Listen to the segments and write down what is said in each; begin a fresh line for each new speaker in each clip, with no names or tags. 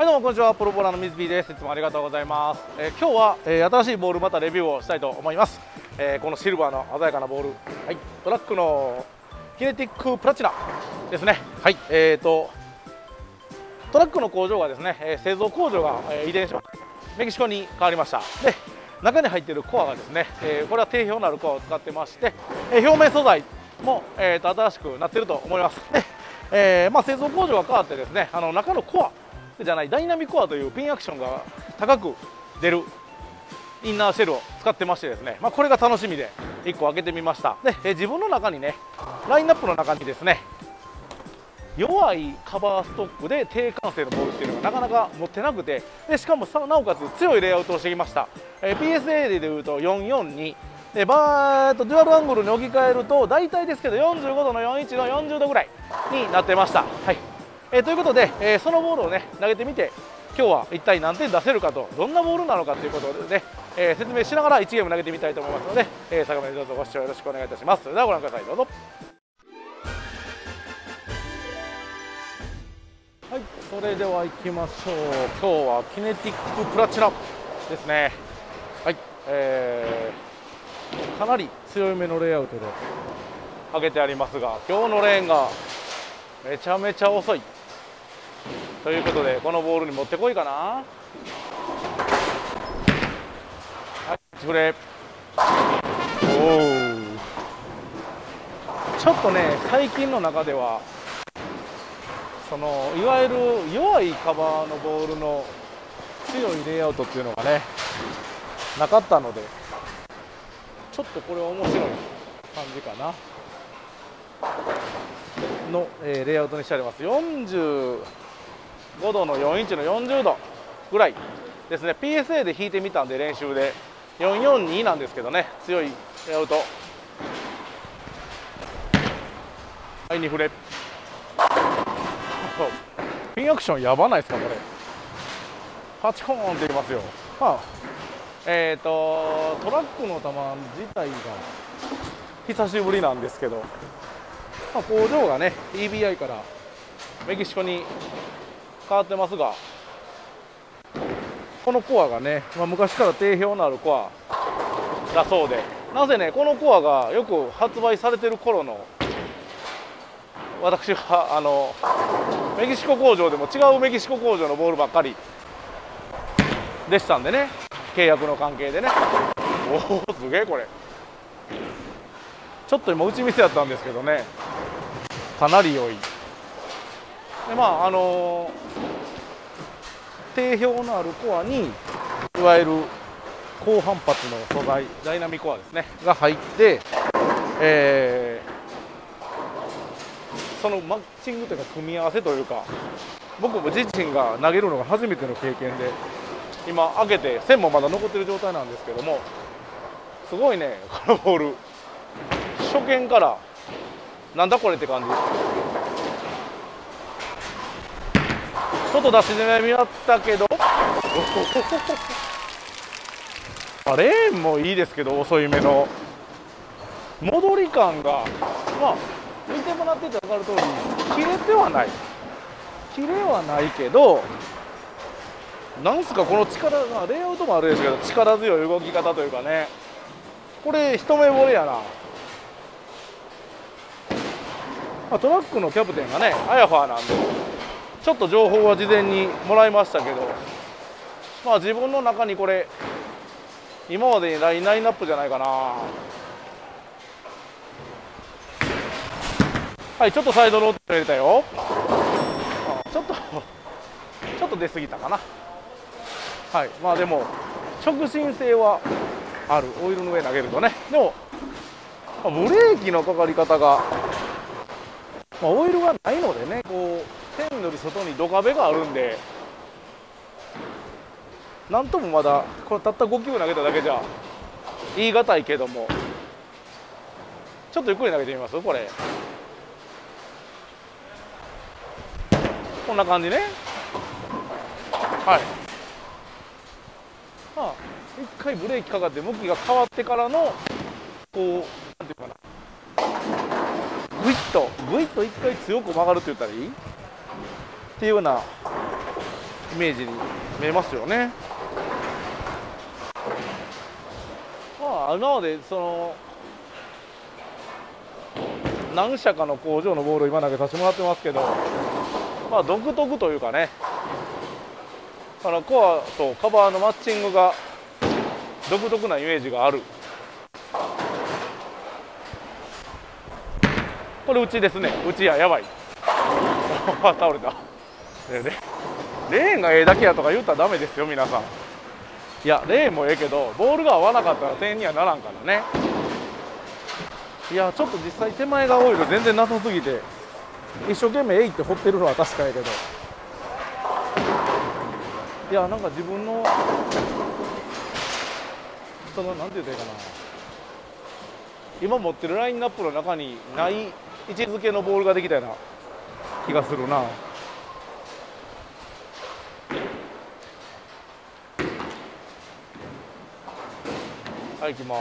はいどうもこんにちは。プロボーラーの水 P です。いつもありがとうございます、えー今日は、えー新しいボールまたレビューをしたいと思います、えーこのシルバーの鮮やかなボール。はいトラックのキネティックプラチナですね。はい。えーとトラックの工場がですね、えー製造工場が、えー移転しまメキシコに変わりました。で中に入っているコアがですね、えーこれは低評のあるコアを使ってまして、えー表面素材も、えーと新しくなっていると思います。で、えーまあ、製造工場が変わってですねあの中のコアじゃないダイナミコアというピンアクションが高く出るインナーシェルを使ってましてですね、まあ、これが楽しみで1個開けてみました。で、え自分の中にねラインナップの中にですね弱いカバーストックで低完成のボールっていうのがなかなか持ってなくてでしかもさなおかつ強いレイアウトをしてきました、え PSA でいうと442でバーッとデュアルアングルに置き換えると大体ですけど45度の41の40度ぐらいになってました、はい。えーということで、えーそのボールをね投げてみて今日は一体何点出せるかとどんなボールなのかということでね、えー説明しながら1ゲーム投げてみたいと思いますので、えー最後までどうぞご視聴よろしくお願いいたしますそれではご覧くださいどうぞはい、それでは行きましょう。今日はキネティックプラチナですね。はい、えーかなり強いめのレイアウトで上げてありますが、今日のレーンがめちゃめちゃ遅い。ということで、このボールに持ってこいかな。はい、プレー。おお。ちょっとね、最近の中では。そのいわゆる弱いカバーのボールの強いレイアウトっていうのがねなかったのでちょっとこれは面白い感じかなの、えーレイアウトにしてあります5度の4インチの40度ぐらいですね。PSA で引いてみたんで練習で。442なんですけどね。強いレイアウト。はい2フレピンアクションやばないですかこれ。パチコーンって言いますよ。まあ。えっ、とトラックの球自体が久しぶりなんですけど、まあ、工場がね EBI からメキシコに変わってますがこのコアがね、まあ、昔から定評のあるコアだそうでなぜねこのコアがよく発売されてる頃の私はあのメキシコ工場でも違うメキシコ工場のボールばっかりでしたんでね契約の関係でね。おおすげえこれ。ちょっと今打ち店やったんですけどねかなり良い。でまああの定評のあるコアにいわゆる高反発の素材ダイナミコアですねが入ってえーそのマッチングというか組み合わせというか僕も自身が投げるのが初めての経験で今開けて線もまだ残ってる状態なんですけどもすごいねこのボール。初見からなんだこれって感じ。ちょっと出し攻めあったけど。あレーンもいいですけど遅いめの。戻り感が。まあ見てもらってて分かる通り切れてはない。切れはないけどなんすかこの力がレイアウトもあるでしょうけど力強い動き方というかね。これ一目惚れやな、まあ、トラックのキャプテンがねアヤファーなんで。ちょっと情報は事前にもらいましたけどまあ自分の中にこれ今までにないラインナップじゃないかなはい、ちょっとサイドロード入れたよ。ちょっと、ちょっと出過ぎたかな。はい、まあでも、直進性はある、オイルの上投げるとね。でも、ブレーキのかかり方が、まあ、オイルがないのでね、こう、線より外に土壁があるんで、なんともまだ、これたった5球投げただけじゃ言い難いけども、ちょっとゆっくり投げてみます？これ。こんな感じね。はい。まあ一回ブレーキかかって向きが変わってからのこうなんていうかな。グイッとグイッと一回強く曲がるって言ったらいい？っていうようなイメージに見えますよね。まあ、今までその何社かの工場のボールを今投げさせてもらってますけど、まあ、独特というかねあのコアとカバーのマッチングが独特なイメージがある。これうちですね。うちややばい。倒れた。レーンがええだけやとか言ったらダメですよ皆さん。いやレーンもええけどボールが合わなかったら点にはならんからね。いやちょっと実際手前がオイル全然なさすぎて一生懸命えいって掘ってるのは確かやけど。いやなんか自分のそのなんて言うたらいいかな。今持ってるラインナップの中にない位置づけのボールができたような気がするな。はい行きます。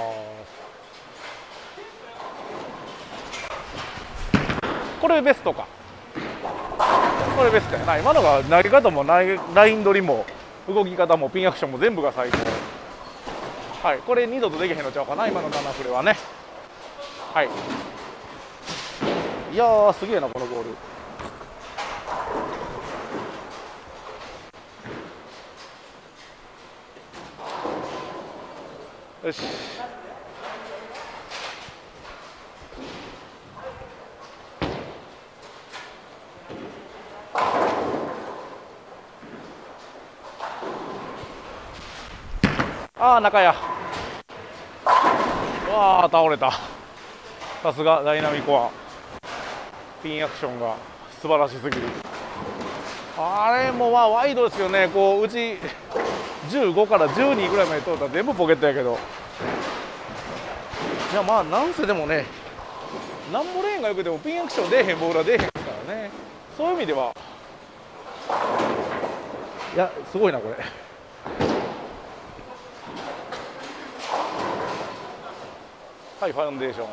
これベストか。これベストやな。今のが投げ方もライン取りも動き方もピンアクションも全部が最高。はいこれ二度とできへんのちゃうかな今の7フレはね。はい。いやすげえなこのボール。よし。ああ中やわあ倒れた。さすがダイナミコア。ピンアクションが素晴らしすぎる。あれもまあワイドですよね。こううち15から12ぐらいまで通ったら全部ポケットやけど。いやまあなんせでもねなんもレーンがよくてもピンアクション出えへんボールは出えへんからね。そういう意味では。いやすごいなこれ。はいファンデーション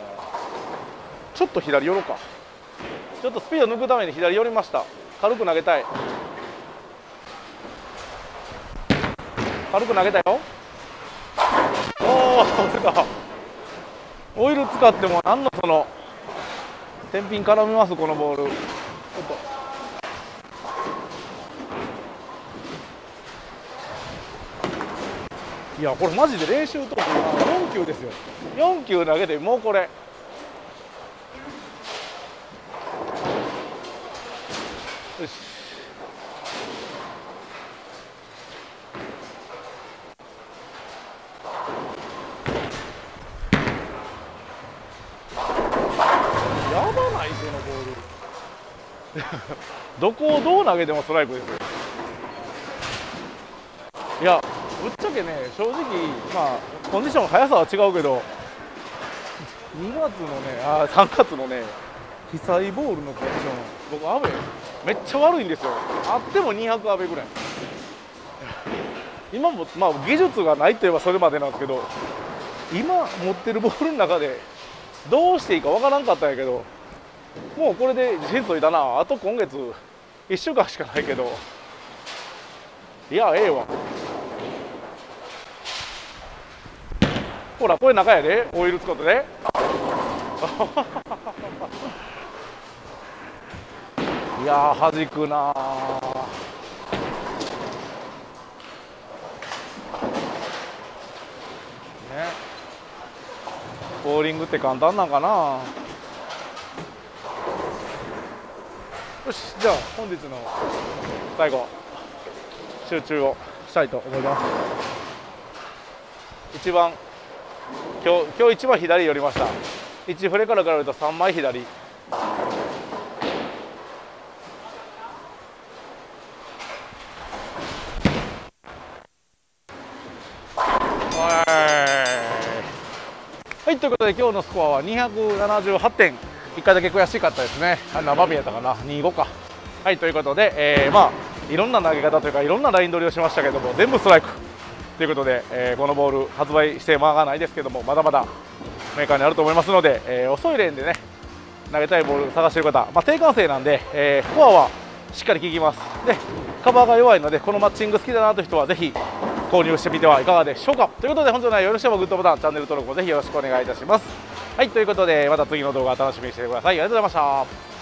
ちょっと左寄ろうか。ちょっとスピード抜くために左寄りました。軽く投げたい。軽く投げたよ。おおそれだオイル使っても何のその天品絡みますこのボール。ちょっと。いやこれマジで練習とか4球ですよ。4球投げてもうこれ。よしやばないこのボール どこをどう投げてもストライクですよ。いやぶっちゃけね正直まあコンディション速さは違うけど2月のねあ3月のね被災ボールのコンディション僕アベめっちゃ悪いんですよ。あっても200アベぐらい。今もまあ技術がないといえばそれまでなんですけど今持ってるボールの中でどうしていいかわからんかったんやけどもうこれで自信ついたな。あと今月1週間しかないけど。いやええわ。ほらこれ中やで。オイル使ってね。いやー弾くなね。ボーリングって簡単なんかな。よしじゃあ本日の最後集中をしたいと思います。一番今日今日一番左寄りました。1フレから比べると3枚左。はい。ということで今日のスコアは278点。1回だけ悔しかったですね、生日やったかな、25か。はいということで、えー、まあ、いろんな投げ方というか、いろんなライン取りをしましたけども、全部ストライク。ということで、えー、このボール、発売して間がないですけども、まだまだメーカーにあると思いますので、えー、遅いレーンでね、投げたいボール探している方、まあ、低感性なんで、えー、フォアはしっかり効きます。でカバーが弱いのでこのマッチング好きだなという人はぜひ購入してみてはいかがでしょうか。ということで本日の内容よろしければグッドボタンチャンネル登録もぜひよろしくお願いいたします。はいということでまた次の動画楽しみにしてください。ありがとうございました。